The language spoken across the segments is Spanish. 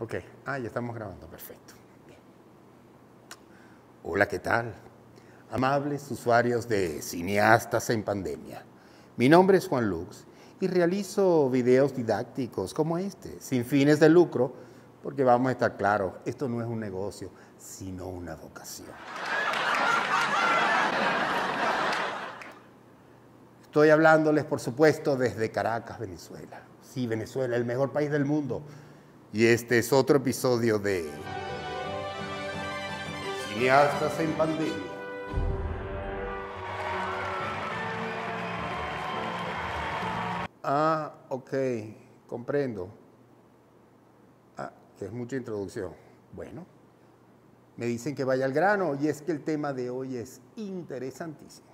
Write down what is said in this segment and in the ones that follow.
Ok, ah, ya estamos grabando, perfecto. Hola, ¿qué tal? Amables usuarios de Cineastas en Pandemia. Mi nombre es Juan Lux y realizo videos didácticos como este, sin fines de lucro, porque vamos a estar claros, esto no es un negocio, sino una vocación. Estoy hablándoles, por supuesto, desde Caracas, Venezuela. Sí, Venezuela, el mejor país del mundo y este es otro episodio de Cineastas en Pandemia. Ah, ok, comprendo. Ah, que es mucha introducción. Bueno, me dicen que vaya al grano y es que el tema de hoy es interesantísimo.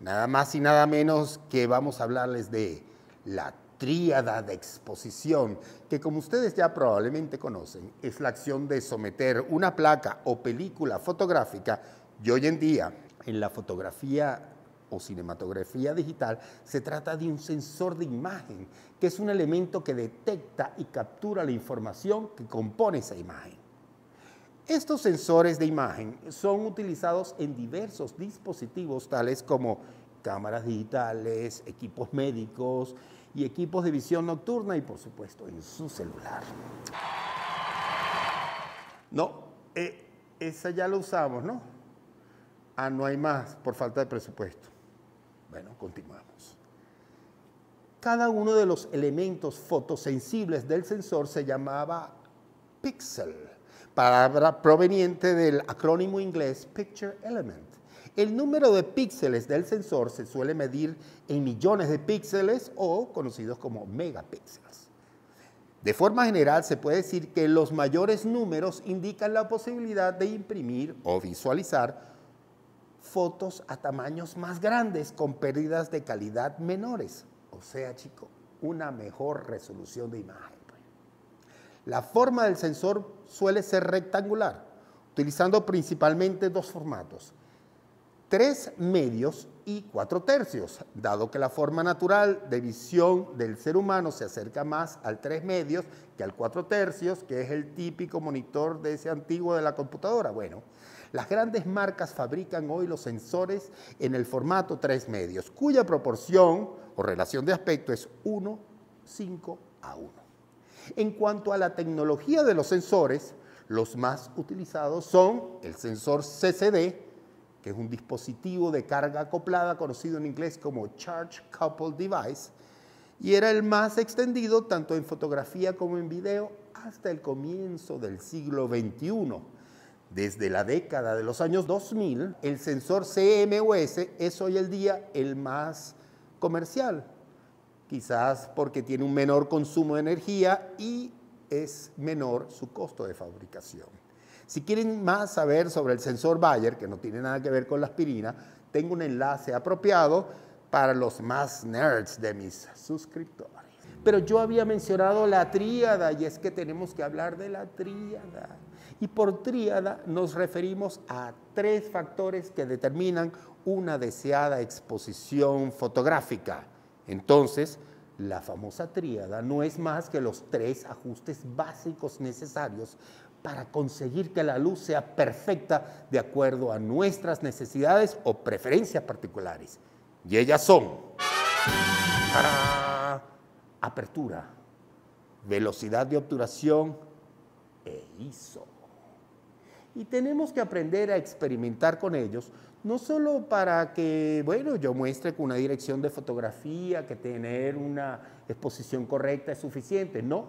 Nada más y nada menos que vamos a hablarles de la tríada de exposición, que como ustedes ya probablemente conocen, es la acción de someter una placa o película fotográfica y hoy en día en la fotografía o cinematografía digital se trata de un sensor de imagen, que es un elemento que detecta y captura la información que compone esa imagen. Estos sensores de imagen son utilizados en diversos dispositivos tales como cámaras digitales, equipos médicos, y equipos de visión nocturna y por supuesto en su celular. No, eh, esa ya la usamos, ¿no? Ah, no hay más por falta de presupuesto. Bueno, continuamos. Cada uno de los elementos fotosensibles del sensor se llamaba pixel, palabra proveniente del acrónimo inglés Picture Element el número de píxeles del sensor se suele medir en millones de píxeles o conocidos como megapíxeles. De forma general se puede decir que los mayores números indican la posibilidad de imprimir o visualizar fotos a tamaños más grandes con pérdidas de calidad menores. O sea, chico, una mejor resolución de imagen. La forma del sensor suele ser rectangular, utilizando principalmente dos formatos, tres medios y cuatro tercios, dado que la forma natural de visión del ser humano se acerca más al tres medios que al cuatro tercios, que es el típico monitor de ese antiguo de la computadora. Bueno, las grandes marcas fabrican hoy los sensores en el formato tres medios, cuya proporción o relación de aspecto es 1, 5 a 1. En cuanto a la tecnología de los sensores, los más utilizados son el sensor CCD, que es un dispositivo de carga acoplada conocido en inglés como Charge Coupled Device, y era el más extendido tanto en fotografía como en video hasta el comienzo del siglo XXI. Desde la década de los años 2000, el sensor CMOS es hoy el día el más comercial, quizás porque tiene un menor consumo de energía y es menor su costo de fabricación. Si quieren más saber sobre el sensor Bayer, que no tiene nada que ver con la aspirina, tengo un enlace apropiado para los más nerds de mis suscriptores. Pero yo había mencionado la tríada y es que tenemos que hablar de la tríada. Y por tríada nos referimos a tres factores que determinan una deseada exposición fotográfica. Entonces, la famosa tríada no es más que los tres ajustes básicos necesarios para conseguir que la luz sea perfecta de acuerdo a nuestras necesidades o preferencias particulares. Y ellas son apertura, velocidad de obturación e ISO. Y tenemos que aprender a experimentar con ellos, no solo para que, bueno, yo muestre con una dirección de fotografía que tener una exposición correcta es suficiente, no.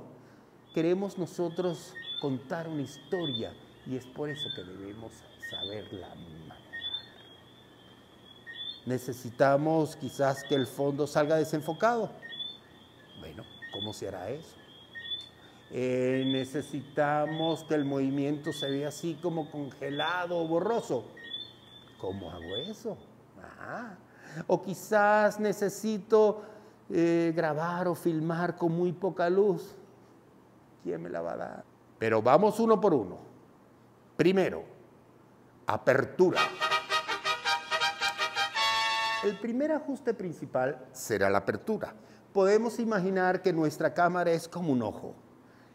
Queremos nosotros contar una historia y es por eso que debemos saberla manejar. Necesitamos quizás que el fondo salga desenfocado. Bueno, ¿cómo se hará eso? Eh, necesitamos que el movimiento se vea así como congelado o borroso. ¿Cómo hago eso? Ah, o quizás necesito eh, grabar o filmar con muy poca luz. ¿Quién me la va a dar? Pero vamos uno por uno. Primero, apertura. El primer ajuste principal será la apertura. Podemos imaginar que nuestra cámara es como un ojo.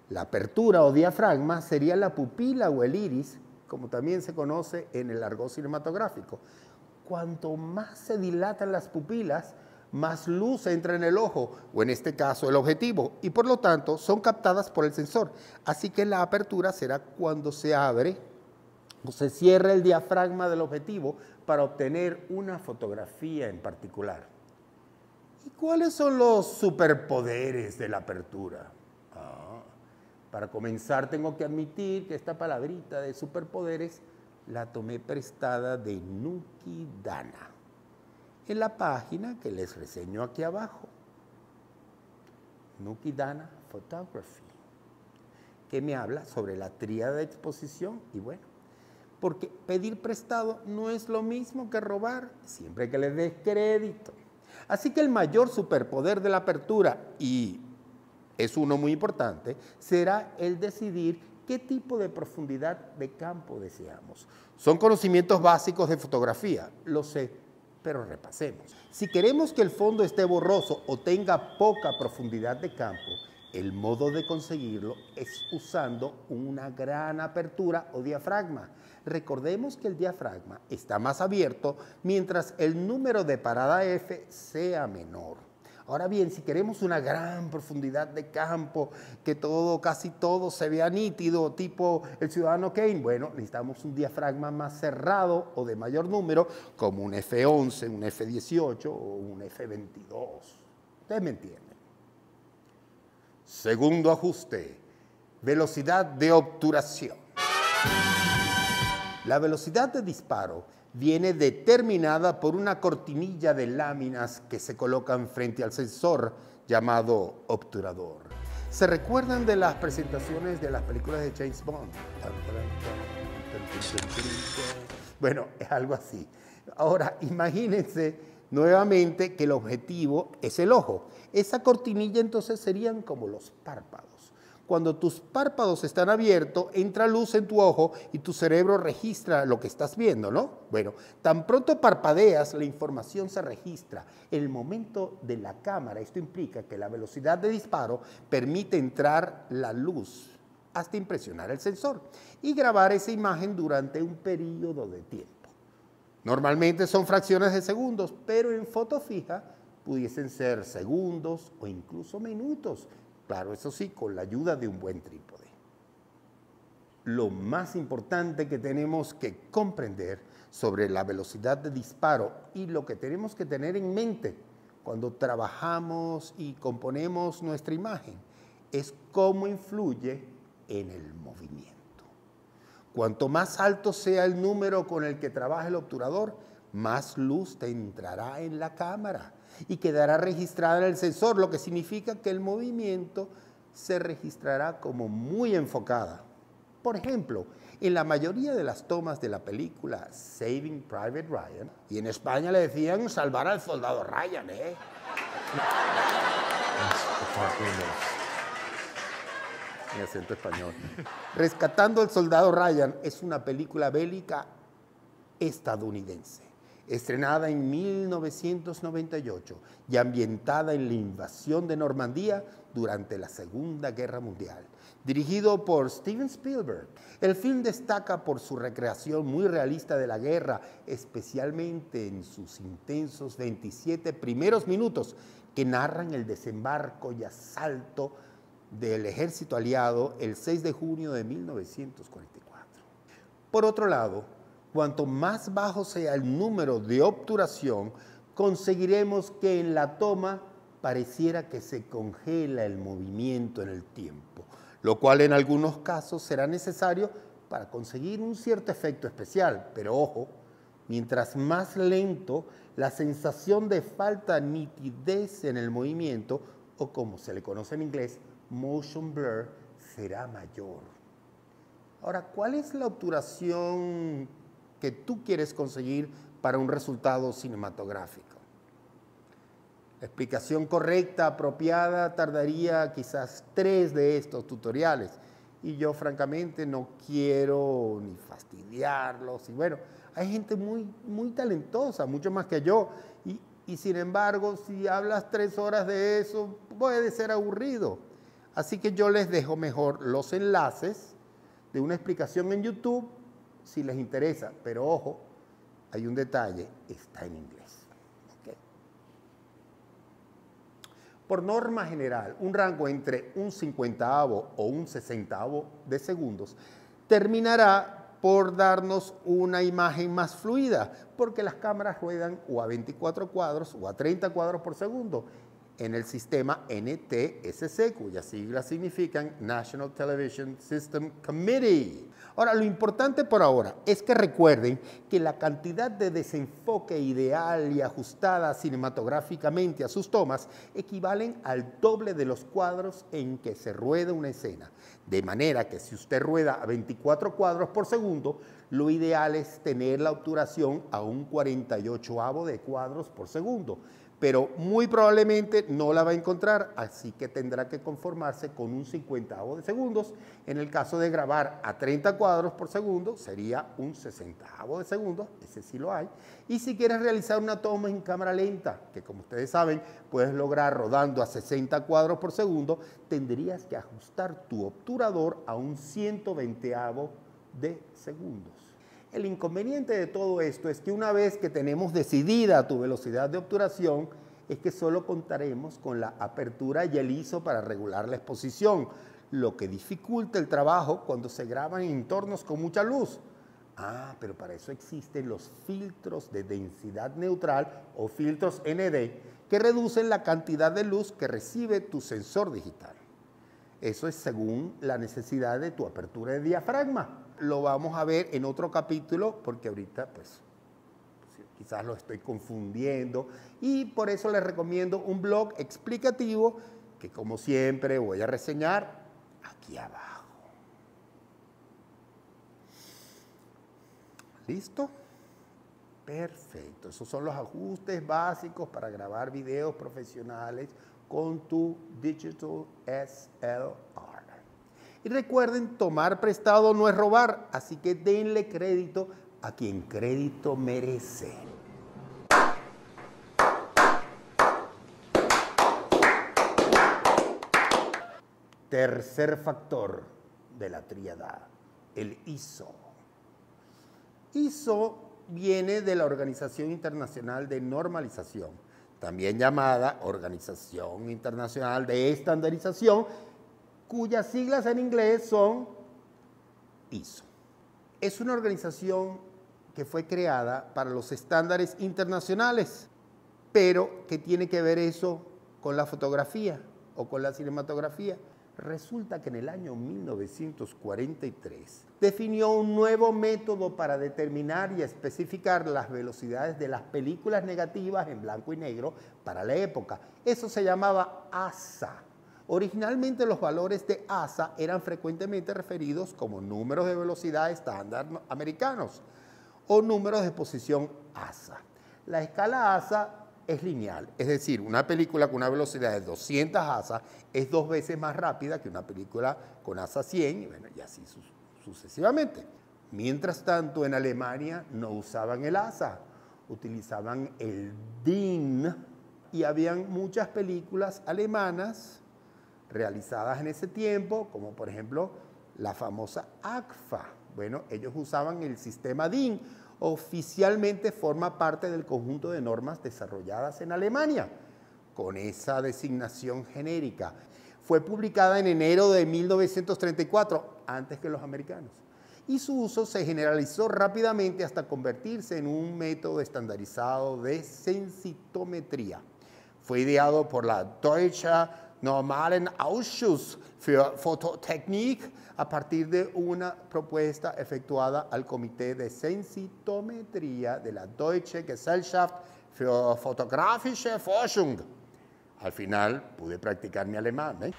La apertura o diafragma sería la pupila o el iris, como también se conoce en el argot cinematográfico. Cuanto más se dilatan las pupilas, más luz entra en el ojo, o en este caso el objetivo, y por lo tanto son captadas por el sensor. Así que la apertura será cuando se abre o se cierra el diafragma del objetivo para obtener una fotografía en particular. ¿Y cuáles son los superpoderes de la apertura? Para comenzar tengo que admitir que esta palabrita de superpoderes la tomé prestada de Nuki Dana en la página que les reseño aquí abajo. Nuki Dana Photography, que me habla sobre la tríada de exposición y bueno, porque pedir prestado no es lo mismo que robar, siempre que le des crédito. Así que el mayor superpoder de la apertura, y es uno muy importante, será el decidir qué tipo de profundidad de campo deseamos. Son conocimientos básicos de fotografía, lo sé, pero repasemos. Si queremos que el fondo esté borroso o tenga poca profundidad de campo, el modo de conseguirlo es usando una gran apertura o diafragma. Recordemos que el diafragma está más abierto mientras el número de parada F sea menor. Ahora bien, si queremos una gran profundidad de campo, que todo, casi todo se vea nítido, tipo el ciudadano Kane, bueno, necesitamos un diafragma más cerrado o de mayor número, como un F11, un F18 o un F22. Ustedes me entienden. Segundo ajuste, velocidad de obturación. La velocidad de disparo viene determinada por una cortinilla de láminas que se colocan frente al sensor llamado obturador. ¿Se recuerdan de las presentaciones de las películas de James Bond? Bueno, es algo así. Ahora, imagínense nuevamente que el objetivo es el ojo. Esa cortinilla entonces serían como los párpados. Cuando tus párpados están abiertos, entra luz en tu ojo y tu cerebro registra lo que estás viendo, ¿no? Bueno, tan pronto parpadeas, la información se registra. El momento de la cámara, esto implica que la velocidad de disparo permite entrar la luz hasta impresionar el sensor y grabar esa imagen durante un periodo de tiempo. Normalmente son fracciones de segundos, pero en foto fija pudiesen ser segundos o incluso minutos Claro, eso sí, con la ayuda de un buen trípode. Lo más importante que tenemos que comprender sobre la velocidad de disparo y lo que tenemos que tener en mente cuando trabajamos y componemos nuestra imagen es cómo influye en el movimiento. Cuanto más alto sea el número con el que trabaja el obturador, más luz te entrará en la cámara y quedará registrada en el sensor, lo que significa que el movimiento se registrará como muy enfocada. Por ejemplo, en la mayoría de las tomas de la película Saving Private Ryan, y en España le decían salvar al soldado Ryan, ¿eh? Mi acento español. Rescatando al soldado Ryan es una película bélica estadounidense estrenada en 1998 y ambientada en la invasión de Normandía durante la Segunda Guerra Mundial. Dirigido por Steven Spielberg, el film destaca por su recreación muy realista de la guerra, especialmente en sus intensos 27 primeros minutos que narran el desembarco y asalto del ejército aliado el 6 de junio de 1944. Por otro lado, cuanto más bajo sea el número de obturación, conseguiremos que en la toma pareciera que se congela el movimiento en el tiempo, lo cual en algunos casos será necesario para conseguir un cierto efecto especial. Pero ojo, mientras más lento, la sensación de falta nitidez en el movimiento, o como se le conoce en inglés, motion blur, será mayor. Ahora, ¿cuál es la obturación que tú quieres conseguir para un resultado cinematográfico. La explicación correcta, apropiada, tardaría quizás tres de estos tutoriales. Y yo francamente no quiero ni fastidiarlos. Y bueno, hay gente muy, muy talentosa, mucho más que yo. Y, y sin embargo, si hablas tres horas de eso, puede ser aburrido. Así que yo les dejo mejor los enlaces de una explicación en YouTube si les interesa. Pero ojo, hay un detalle, está en inglés. Por norma general, un rango entre un cincuentavo o un sesentavo de segundos terminará por darnos una imagen más fluida, porque las cámaras ruedan o a 24 cuadros o a 30 cuadros por segundo en el sistema NTSC, cuyas siglas significan National Television System Committee. Ahora, lo importante por ahora es que recuerden que la cantidad de desenfoque ideal y ajustada cinematográficamente a sus tomas equivalen al doble de los cuadros en que se rueda una escena. De manera que si usted rueda a 24 cuadros por segundo, lo ideal es tener la obturación a un 48avo de cuadros por segundo pero muy probablemente no la va a encontrar, así que tendrá que conformarse con un 50 de segundos. En el caso de grabar a 30 cuadros por segundo, sería un 60 de segundo, ese sí lo hay. Y si quieres realizar una toma en cámara lenta, que como ustedes saben, puedes lograr rodando a 60 cuadros por segundo, tendrías que ajustar tu obturador a un 120 de segundos. El inconveniente de todo esto es que una vez que tenemos decidida tu velocidad de obturación, es que solo contaremos con la apertura y el ISO para regular la exposición, lo que dificulta el trabajo cuando se graban en entornos con mucha luz. Ah, pero para eso existen los filtros de densidad neutral o filtros ND que reducen la cantidad de luz que recibe tu sensor digital. Eso es según la necesidad de tu apertura de diafragma lo vamos a ver en otro capítulo, porque ahorita pues quizás lo estoy confundiendo, y por eso les recomiendo un blog explicativo que como siempre voy a reseñar aquí abajo. ¿Listo? Perfecto. Esos son los ajustes básicos para grabar videos profesionales con tu Digital SLR. Y recuerden, tomar prestado no es robar, así que denle crédito a quien crédito merece. Tercer factor de la tríada, el ISO. ISO viene de la Organización Internacional de Normalización, también llamada Organización Internacional de Estandarización, cuyas siglas en inglés son ISO. Es una organización que fue creada para los estándares internacionales, pero que tiene que ver eso con la fotografía o con la cinematografía. Resulta que en el año 1943 definió un nuevo método para determinar y especificar las velocidades de las películas negativas en blanco y negro para la época. Eso se llamaba ASA Originalmente los valores de ASA eran frecuentemente referidos como números de velocidad estándar americanos o números de posición ASA. La escala ASA es lineal, es decir, una película con una velocidad de 200 ASA es dos veces más rápida que una película con ASA 100 y, así sucesivamente. Mientras tanto, en Alemania no usaban el ASA, utilizaban el DIN y habían muchas películas alemanas realizadas en ese tiempo, como por ejemplo la famosa ACFA. Bueno, ellos usaban el sistema DIN, oficialmente forma parte del conjunto de normas desarrolladas en Alemania, con esa designación genérica. Fue publicada en enero de 1934, antes que los americanos, y su uso se generalizó rápidamente hasta convertirse en un método estandarizado de sensitometría. Fue ideado por la Deutsche normalen Ausschuss für Fototechnik a partir de una propuesta efectuada al Comité de Sensitometría de la Deutsche Gesellschaft für Fotografische Forschung. Al final pude practicar mi alemán. ¿eh?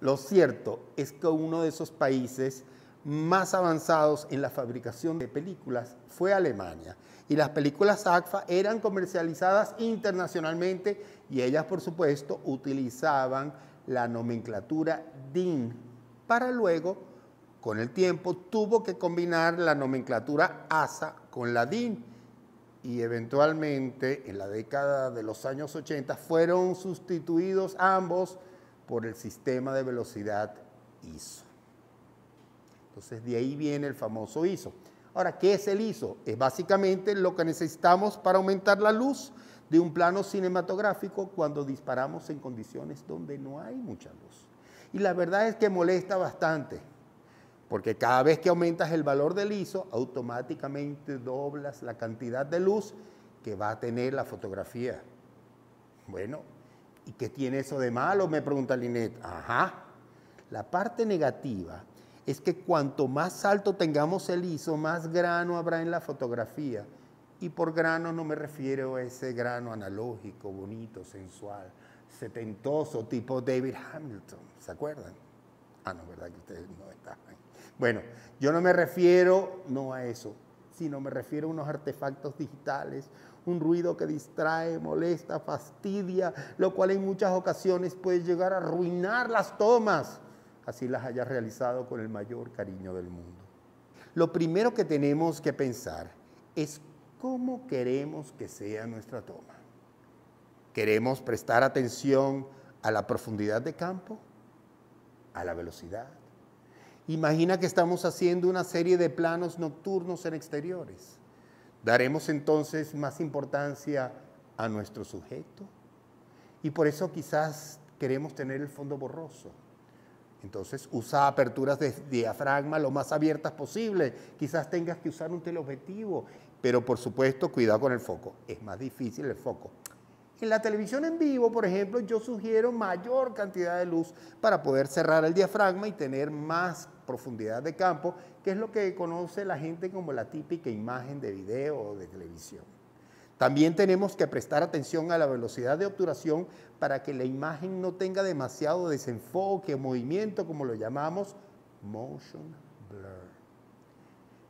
Lo cierto es que uno de esos países más avanzados en la fabricación de películas fue Alemania. Y las películas ACFA eran comercializadas internacionalmente y ellas, por supuesto, utilizaban la nomenclatura DIN para luego, con el tiempo, tuvo que combinar la nomenclatura ASA con la DIN y eventualmente en la década de los años 80 fueron sustituidos ambos por el sistema de velocidad ISO. Entonces de ahí viene el famoso ISO. Ahora, ¿qué es el ISO? Es básicamente lo que necesitamos para aumentar la luz de un plano cinematográfico cuando disparamos en condiciones donde no hay mucha luz. Y la verdad es que molesta bastante, porque cada vez que aumentas el valor del ISO, automáticamente doblas la cantidad de luz que va a tener la fotografía. Bueno, ¿y qué tiene eso de malo? Me pregunta Linet. Ajá. La parte negativa es que cuanto más alto tengamos el ISO, más grano habrá en la fotografía. Y por grano no me refiero a ese grano analógico, bonito, sensual, setentoso, tipo David Hamilton. ¿Se acuerdan? Ah, no, ¿verdad que ustedes no están? Bueno, yo no me refiero no a eso, sino me refiero a unos artefactos digitales, un ruido que distrae, molesta, fastidia, lo cual en muchas ocasiones puede llegar a arruinar las tomas así las hayas realizado con el mayor cariño del mundo. Lo primero que tenemos que pensar es cómo queremos que sea nuestra toma. ¿Queremos prestar atención a la profundidad de campo? ¿A la velocidad? Imagina que estamos haciendo una serie de planos nocturnos en exteriores. ¿Daremos entonces más importancia a nuestro sujeto? Y por eso quizás queremos tener el fondo borroso entonces usa aperturas de diafragma lo más abiertas posible. Quizás tengas que usar un teleobjetivo, pero por supuesto cuidado con el foco. Es más difícil el foco. En la televisión en vivo, por ejemplo, yo sugiero mayor cantidad de luz para poder cerrar el diafragma y tener más profundidad de campo, que es lo que conoce la gente como la típica imagen de video o de televisión. También tenemos que prestar atención a la velocidad de obturación para que la imagen no tenga demasiado desenfoque o movimiento, como lo llamamos motion blur.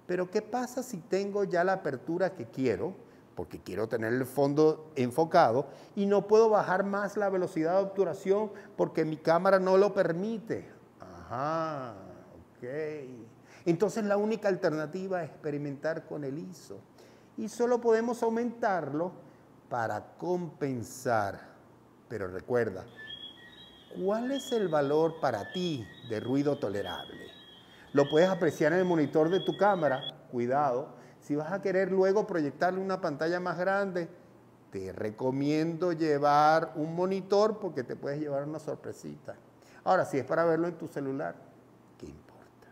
Pero ¿qué pasa si tengo ya la apertura que quiero? Porque quiero tener el fondo enfocado y no puedo bajar más la velocidad de obturación porque mi cámara no lo permite. Ajá, ok. Entonces la única alternativa es experimentar con el ISO y solo podemos aumentarlo para compensar. Pero recuerda, ¿cuál es el valor para ti de ruido tolerable? Lo puedes apreciar en el monitor de tu cámara, cuidado. Si vas a querer luego proyectarle una pantalla más grande, te recomiendo llevar un monitor porque te puedes llevar una sorpresita. Ahora, si es para verlo en tu celular, ¿qué importa?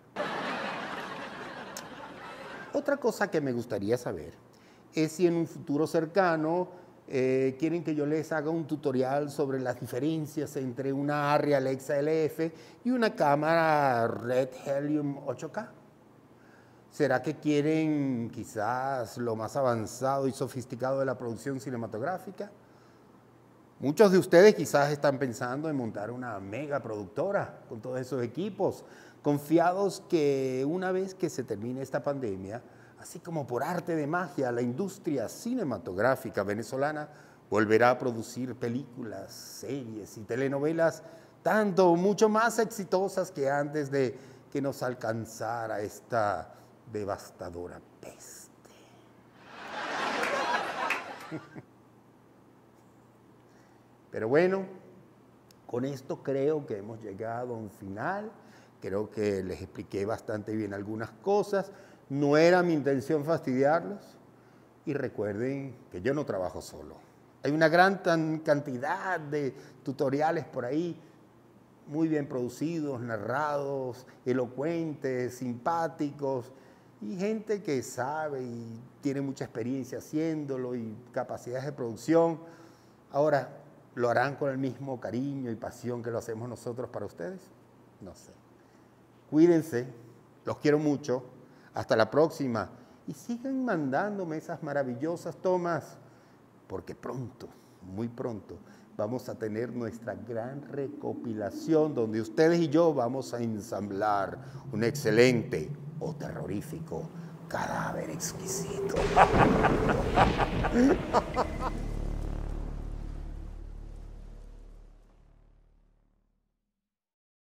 Otra cosa que me gustaría saber es si en un futuro cercano eh, quieren que yo les haga un tutorial sobre las diferencias entre una ARRI Alexa LF y una cámara Red Helium 8K. ¿Será que quieren quizás lo más avanzado y sofisticado de la producción cinematográfica? Muchos de ustedes quizás están pensando en montar una mega productora con todos esos equipos, confiados que una vez que se termine esta pandemia, así como por arte de magia, la industria cinematográfica venezolana volverá a producir películas, series y telenovelas tanto mucho más exitosas que antes de que nos alcanzara esta devastadora peste. Pero bueno, con esto creo que hemos llegado a un final. Creo que les expliqué bastante bien algunas cosas. No era mi intención fastidiarlos. Y recuerden que yo no trabajo solo. Hay una gran cantidad de tutoriales por ahí, muy bien producidos, narrados, elocuentes, simpáticos, y gente que sabe y tiene mucha experiencia haciéndolo y capacidades de producción. Ahora, ¿lo harán con el mismo cariño y pasión que lo hacemos nosotros para ustedes? No sé. Cuídense, los quiero mucho. Hasta la próxima. Y sigan mandándome esas maravillosas tomas, porque pronto, muy pronto, vamos a tener nuestra gran recopilación donde ustedes y yo vamos a ensamblar un excelente o terrorífico cadáver exquisito.